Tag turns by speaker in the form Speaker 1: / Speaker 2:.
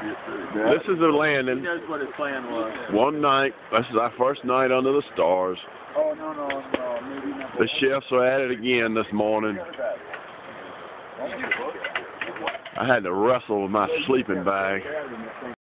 Speaker 1: This is the
Speaker 2: He
Speaker 1: landing.
Speaker 2: knows what his plan was.
Speaker 1: One night. This is our first night under the stars.
Speaker 3: Oh, no, no, no, maybe not.
Speaker 1: The chefs are at it again this morning. I had to wrestle with my sleeping bag.